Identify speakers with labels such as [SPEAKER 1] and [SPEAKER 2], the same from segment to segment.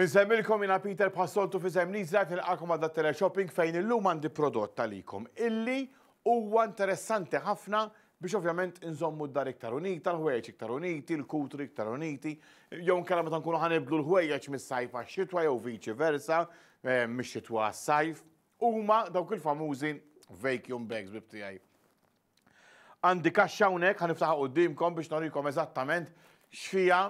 [SPEAKER 1] Insemmilkom jiena Peter bħas-soltu f'isem Lizrak nilqakom għal da teleshopping fejn illum għandi prodott għalikom illi huwa interessanti ħafna biex ovvjament inżommu d-dar iktar unita, l-ħwejjeġ iktar uniti, l-kutri iktar uniti, jew inkella meta nkunu ħanibdlu l-ħwejjeġ mis-sajf għax-xitwa jew viċi versa, eh, mix-xitwa għas-sajf, huma dawk il-famużi vacuum bags bib tiegħi. Għandi kaxxa hawnhekk ħa niftaħha quddiemkom biex norikom eżattament x'fiha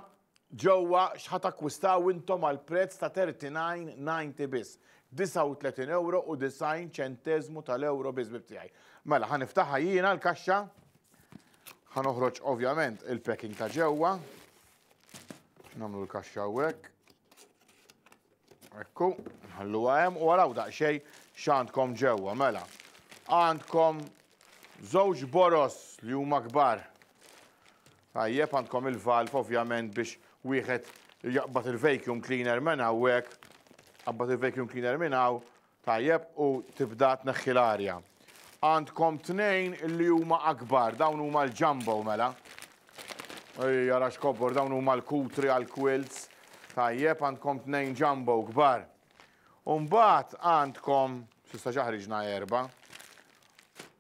[SPEAKER 1] ġewwa x'ħat akkwistaw intom għal prezz ta' 39.90 biss. 39 euro u 90 ċenteżmu tal-euro biss bib tiegħi. Mela ħa niftaħha jiena l-kaxxa. Ħa noħroġ ovvjament il-packing ta' ġewwa. Nagħmlu l-kaxxa hawnhekk. Ekku, nħalluha hemm u araw daqsxejn x'għandkom ġewwa, mela. Għandkom żewġ boros li huma kbar. Tajjeb, għandkom il-valf ovvjament biex wieħed jaqbad il-vacuum cleaner minn hawnhekk, qabad il-vacuum cleaner minn hawn, Tajjeb, u tibda tneħħi l-arja. Għandkom tnejn li huma akbar, dawn huma l-jumbo mela. Ej, jara xkobbor, dawn huma l-kutri għal-quilts. Tajjeb, għandkom tnejn jumbo kbar. Umbat għandkom, sista ġaħriġna erba.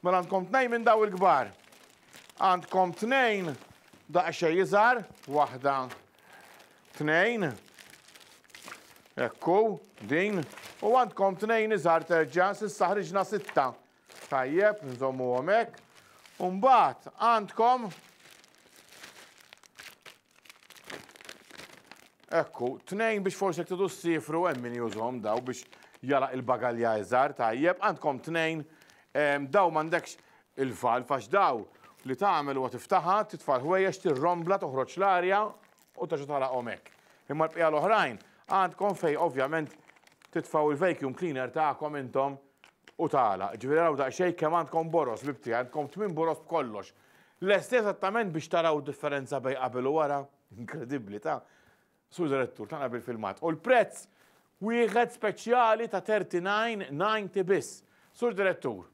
[SPEAKER 1] Mela għandkom tnejn minn daw il-kbar. Għandkom tnejn daqsxejn iżgħar, waħda tnejn. Ekku, din. U għandkom tnejn iżgħar terġa' s'issa ħriġna sitta. Tajjeb, nżommu hekk. Umbagħad għandkom Ekku, tnejn biex forsi jekk tidu ssifru hemm min jużhom daw biex jalaq il-bagalja iżgħar tajjeb, għandkom tnejn ehm, daw m'għandekx il-valv għax daw li tagħmel huwa tiftaħha, titfa' l-ħwejjeġ, tirrombla, toħroġ l-arja u terġa' tagħlaqhom hekk. Imma l-bqija l-oħrajn għandkom fej ovvjament titfaw il-vacuum cleaner tagħkom intom u tagħlaq. Ġifieri raw daqsxejn kemm għandkom boros bibti, għandkom tmien boros b'kollox. Lesti eżattament biex taraw id-differenza bejn qabel u wara? Inkredibbli ta'. Sur Direttur, tagħna bil-filmat. U l-prezz? Wieħed speċjali ta' 39.90 biss. Sur Direttur,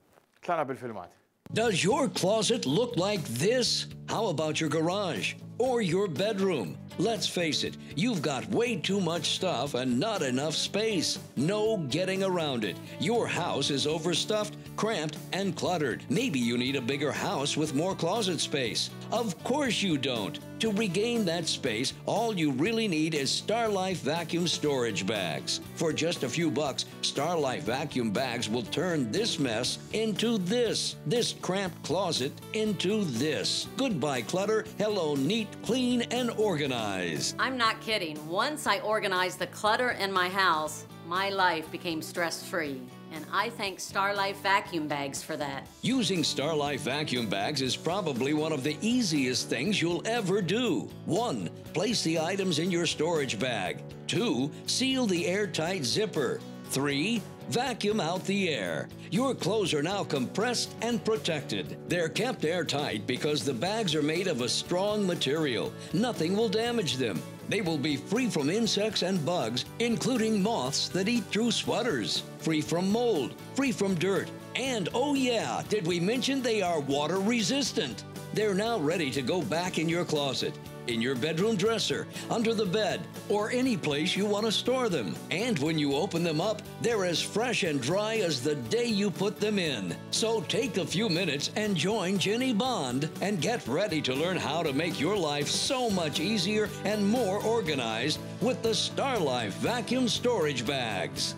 [SPEAKER 1] tlaqna bil-filmat.
[SPEAKER 2] Does your closet look like this? How about your garage? Or your bedroom? Let's face it, you've got way too much stuff and not enough space. No getting around it. Your house is overstuffed cramped, and cluttered. Maybe you need a bigger house with more closet space. Of course you don't. To regain that space, all you really need is Starlife vacuum storage bags. For just a few bucks, Starlife vacuum bags will turn this mess into this, this cramped closet into this. Goodbye clutter, hello neat, clean, and organized.
[SPEAKER 3] I'm not kidding. Once I organized the clutter in my house, my life became stress free and I thank Starlife Vacuum Bags for that.
[SPEAKER 2] Using Starlife Vacuum Bags is probably one of the easiest things you'll ever do. One, place the items in your storage bag. Two, seal the airtight zipper. Three, vacuum out the air. Your clothes are now compressed and protected. They're kept airtight because the bags are made of a strong material. Nothing will damage them. They will be free from insects and bugs, including moths that eat through sweaters, free from mold, free from dirt, and oh yeah, did we mention they are water resistant? They're now ready to go back in your closet in your bedroom dresser, under the bed, or any place you want to store them. And when you open them up, they're as fresh and dry as the day you put them in. So take a few minutes and join Jenny Bond and get ready to learn how to make your life so much easier and more organized with the StarLife Vacuum Storage Bags.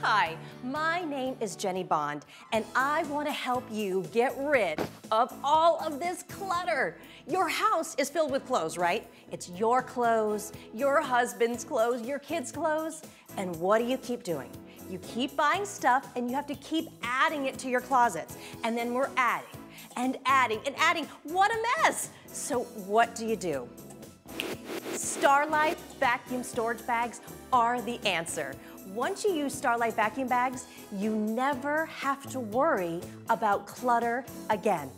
[SPEAKER 4] Hi, my name is Jenny Bond, and I want to help you get rid of all of this clutter. Your house is filled with clothes, right? It's your clothes, your husband's clothes, your kids' clothes. And what do you keep doing? You keep buying stuff, and you have to keep adding it to your closets. And then we're adding and adding and adding. What a mess! So, what do you do? Starlight vacuum storage bags are the answer. Once you use Starlight vacuum bags, you never have to worry about clutter again.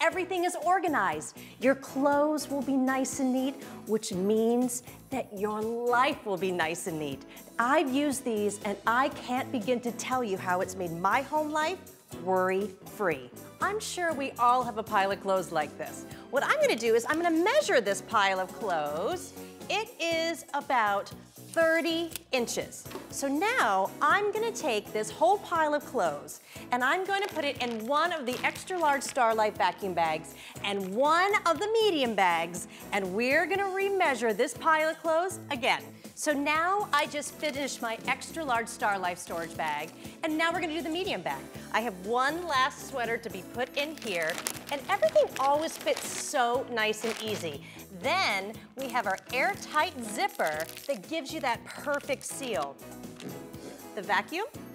[SPEAKER 4] Everything is organized. Your clothes will be nice and neat, which means that your life will be nice and neat. I've used these and I can't begin to tell you how it's made my home life worry-free. I'm sure we all have a pile of clothes like this. What I'm gonna do is I'm gonna measure this pile of clothes. It is about 30 inches. So now I'm gonna take this whole pile of clothes and I'm going to put it in one of the extra large Starlight vacuum bags and one of the medium bags and we're gonna remeasure this pile of clothes again. So now I just finished my extra large Starlight storage bag, and now we're gonna do the medium bag. I have one last sweater to be put in here, and everything always fits so nice and easy. Then we have our airtight zipper that gives you that perfect seal. The vacuum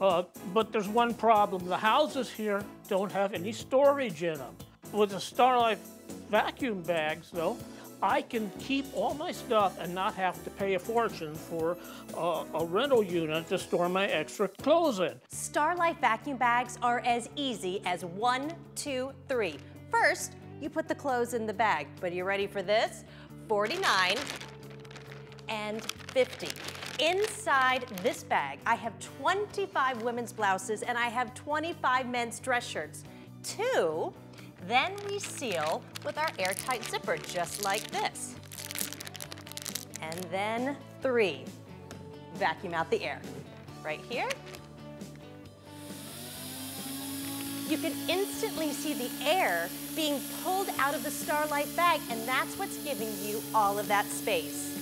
[SPEAKER 5] uh, but there's one problem. The houses here don't have any storage in them. With the Starlife vacuum bags, though, I can keep all my stuff and not have to pay a fortune for uh, a rental unit to store my extra clothes in.
[SPEAKER 4] Starlight vacuum bags are as easy as one, two, three. First, you put the clothes in the bag, but are you ready for this? 49 and fifty Inside this bag, I have 25 women's blouses and I have 25 men's dress shirts. Two, then we seal with our airtight zipper, just like this. And then three, vacuum out the air. Right here. You can instantly see the air being pulled out of the Starlight bag, and that's what's giving you all of that space.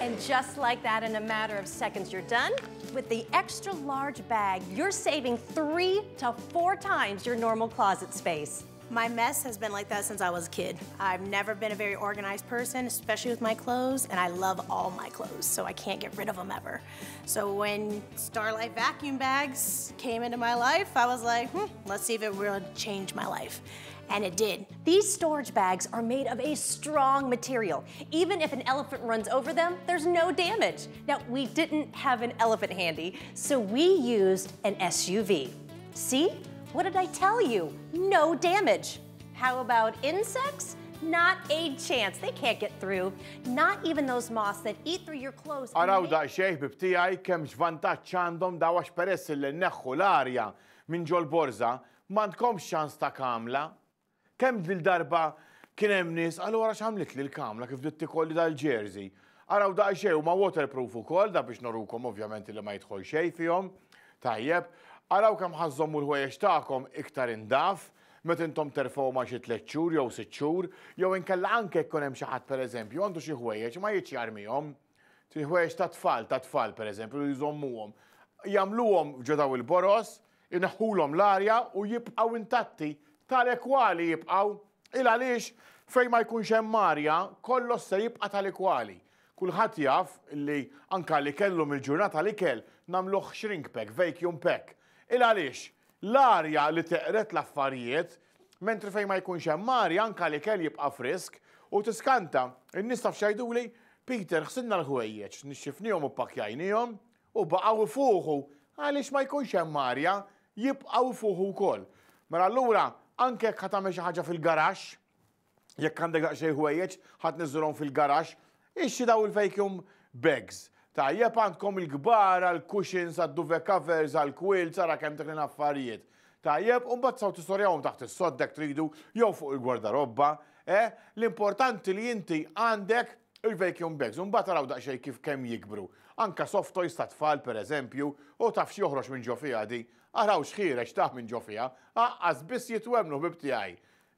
[SPEAKER 4] And just like that, in a matter of seconds, you're done. With the extra large bag, you're saving three to four times your normal closet space.
[SPEAKER 6] My mess has been like that since I was a kid. I've never been a very organized person, especially with my clothes, and I love all my clothes, so I can't get rid of them ever. So when Starlight vacuum bags came into my life, I was like, hmm, let's see if it will change my life. And it did.
[SPEAKER 4] These storage bags are made of a strong material. Even if an elephant runs over them, there's no damage. Now, we didn't have an elephant handy, so we used an SUV. See? What did I tell you? No damage. How about insects? Not a chance. They can't get through. Not even those moths that eat through your clothes.
[SPEAKER 1] Araw da xejħ bibtijaj kem xvantaċ għandhom dawa xperess li neħħu l-arja minn ġol borza, mandkom xans ta' kamla. Kemm il darba kien hemm nies qalu ara x'għamlitli l-kamra kif bdiet tikolli dal-jersey. Araw daqsxejn huma waterproof ukoll, da biex norukom ovvjament li ma jidħol xejn fihom. Tajjeb. Araw kemm ħa żżommu l-ħwejjeġ tagħkom iktar indaf meta intom terfgħuhom għal xi tliet xhur jew sitt xhur, jew inkella anke jkun hemm xi ħadd pereżempju għandu xi ħwejjeġ ma jridx jarmihom. Il-ħwejjeġ tat-tfal, tat-tfal pereżempju, li jżommuhom, jagħmluhom ġo dawn il-boroż, ineħħulhom l-arja u jibqgħu intatti, tale quali jibqgħu. Il għaliex fejn ma jkunx hemm arja, kollox se jibqa' tali quali. Kulħadd jaf li anke l-ikel llum il-ġurnata l-ikel nagħmluh shrink pack, vacuum pack. Il għaliex l-arja li teqred l-affarijiet Mentri fejn ma jkunx hemm mari anke l-ikel jibqa' frisk u tiskanta. In-nies taf x'għiduli? Peter, ħsilna l-ħwejjeġ, nixxifniehom u ppakkjajniehom u baqgħu jfuħu għaliex ma jkunx hemm arja, jibqgħu jfuħu wkoll. Mela allura anke jekk ħa tagħmel xi ħaġa fil-garaxx, jekk għandek daqsxejn ħwejjeġ ħadd niżżilhom fil-garax, ixtri daw il-vacuum bags. Tajjeb għandkom il-kbar għal cushions, għad duvet covers, għal quilts, ara kemm teklin affarijiet. Tajjeb, u mbagħad saw tistorjawhom taħt is-soddek tridu jew fuq il-gwardarobba, eh? L-importanti li inti għandek il-vacuum bags, un bat għaraw daqxej kif kem jikbru. Anka soft toys ta' tfal, per eżempju, u taf joħroġ minn ġofija di, għaraw xħireċ taħ minn ġofija, għaqqas biss jitwemnu bibtijaj.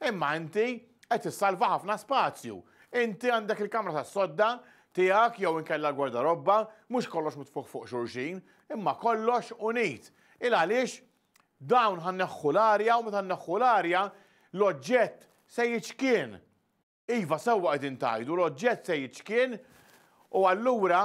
[SPEAKER 1] Imma inti qed issalva ħafna spazju. Inti għandek il-kamra tas-sodda tiegħek jew inkella l-gwardarobba, mhux kollox mitfuħ fuq xulxin, imma kollox unit. Il għaliex dawn ħa neħħu l-arja u meta neħħu l-arja l-oġġett se jiċkien. Iva sewwa qegħdin tgħidu l-oġġett se jiċkien u allura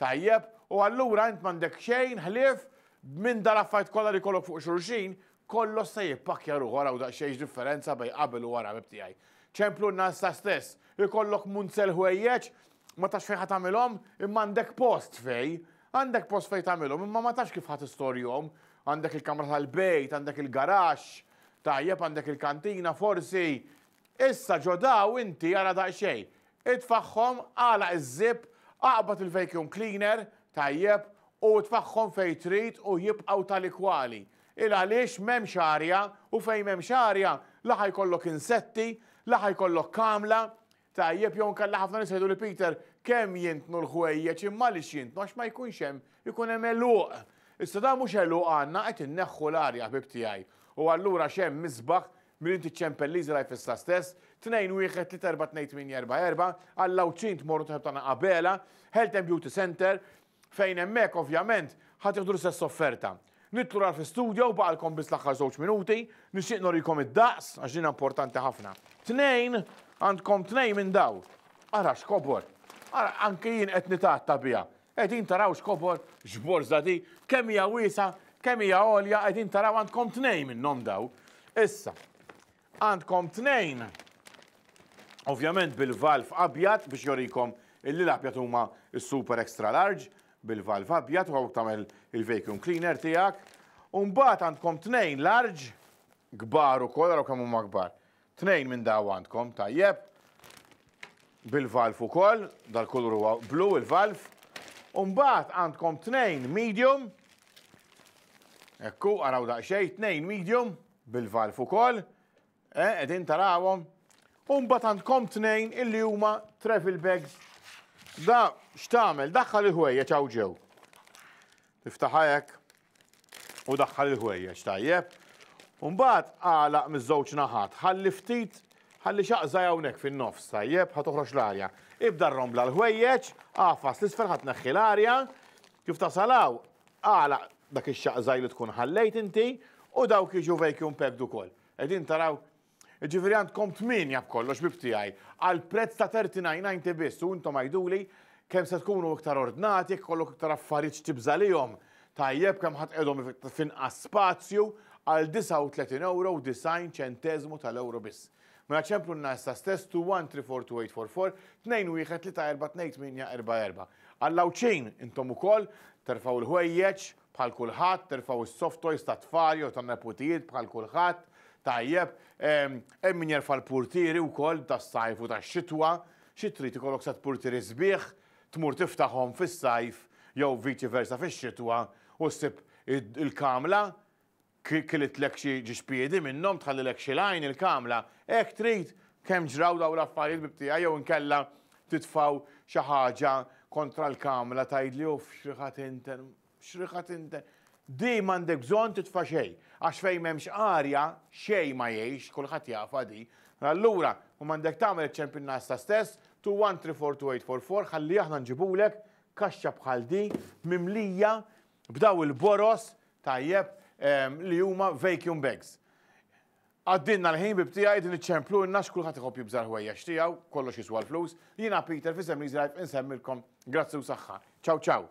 [SPEAKER 1] Tajjeb, u allura int m'għandek xejn ħlief b'minn dal-affarijiet kollha li jkollok fuq xulxin, kollox se jippakkja ruħu araw daqsxejn x'differenza bejn qabel u wara ħbib tiegħi. Ċemplunna issa stess, ikollok munzell ħwejjeġ, ma tafx fejn ħa tagħmilhom, imma għandek post fej, għandek post fejn tagħmilhom imma ma tafx kif ħa tistorjhom, għandek il-kamra tal-bejt, għandek il-garaxx, tajjeb għandek il-kantina forsi, Issa ġo daw inti ara daqsxejn. Itfagħhom, għalaq iz-zipp, aqbad il-vacuum cleaner, tajjeb, u tfagħhom fejn trid u jibqgħu tali kwali. Il-għaliex m'hemmx arja u fejn m'hemmx arja la ħa jkollok insetti, la ħa jkollok kamla, tajjeb, jew inkella ħafna nies jgħidu li Peter kemm jintnu l-ħwejjeġ imma għaliex jintnu għax ma jkunx hemm ikun hemm għeluq. Issa dan mhux għeluq għandna qed inneħħu l-arja ħbib tiegħi u allura x'hemm isbaħ Mirind iċ-ċempel li jżrgħi f'issa stess, 2-1-3-4-2-8-4-4, għall-Għawdxin tmorru taħt tagħna Abela, Health and Beauty Centre, fejn hemmhekk ovvjament ħa tieħdu l-istess offerta. Nitlu rar fl-istudio, baqalkom biss l-aħħar żewġ minuti, nixtieq norikom id-daqs għax din importanti ħafna. Tnejn, għandkom tnejn minn daw. Ara x'kobor. Ara anke jien qed nitatta biha. Qegħdin taraw x'kobor, x'borża di, kemm hija wiesgħa, kemm hija għolja, qegħdin taraw għandkom tnejn minnhom daw. Issa, għandkom tnejn ovvjament bil-valv abjad biex jorikom illi l-abjad huma s-super extra large bil-valv abjad u għawk tagħmel il-vacuum cleaner tiegħek. Umbagħad għandkom tnejn large kbar ukoll għaraw kemm huma kbar. Tnejn minn daw għandkom, tajjeb. Bil-valf ukoll, dal-kulur huwa blu il-valf. U mbagħad għandkom tnejn medium. Ekku, araw daqsxejn, tnejn medium bil-valf ukoll. Eh, qegħdin tarawhom. U mbagħad għandkom tnejn illi huma travel bags. Da x'tagħmel, daħħal il-ħwejjeġ hawn ġew. Tiftaħa hekk. u daħħal il-ħwejjeġ tajjeb. U mbagħad agħlaq miż-żewġ naħat, ħalli ftit ħalli xaqżaj hawnhekk fin-nofs tajjeb ħa toħroġ l-arja. Ibda rrombla l-ħwejjeġ, agħfas l-isfel ħa tneħħi l-arja, kif tasal hawn agħlaq dak ix-xaqżaj li tkun ħallejt inti u dawk jiġu vacuum packed ukoll. Qegħdin taraw Jiġifieri għandkom tmienja b'kollox ħbieb tiegħi, għal prezz ta' thirty nine ninety biss u intom għiduli kemm se tkunu iktar ordnati jekk ikollok iktar affarijiet x'tibż għalihom. Tajjeb kemm ħa tqegħidhom f'inqas spazju għal 39 ewro u 90 ċenteżmu tal-ewro biss. Mela ċemplunna issa stess to 1342844 2138444. Għall-Għawdxin intom ukoll terfgħu l-ħwejjeġ, bħal kulħadd, terfgħu s-soft toys tat-tfal jew tan-neputijiet bħal kulħadd, tajjeb, hemm min jerfa' l-purtieri wkoll tas-sajf u tax-xitwa, xi trid ikollok set purtieri sbieħ, tmur tiftaħhom fis-sajf jew viċi versa fix-xitwa u ssib il-kamla, Kilitlek xi ġispiedi minnhom, tħallilek xi lajn il-kamla, hekk trid? Kemm ġraw dawn l-affarijiet bib tiegħi jew inkella titfgħu xi ħaġa kontra l-kamla tgħidli uff x'riħa tinten, x'riħa tinten. Di m'għandek bżonn titfa' xejn, għax fejn m'hemmx arja xejn ma jgħix, kulħadd jafha di. Allura, u m'għandek tagħmel iċ-ċempin nasa stess, 2134844 ħalli aħna nġibulek kaxxa bħal di mimlija B'daw il-boroż tajjeb li huma vacuum bags. Għaddinna l-ħin bib tiegħi din iċċemplulna x'kulħadd iħobb jibża' l-ħwejjeġ tiegħu, kollox jiswa l-flus. Jiena Peter f'isem l-Easy Life insemmilkom grazzi u saħħa. Ciao ciao!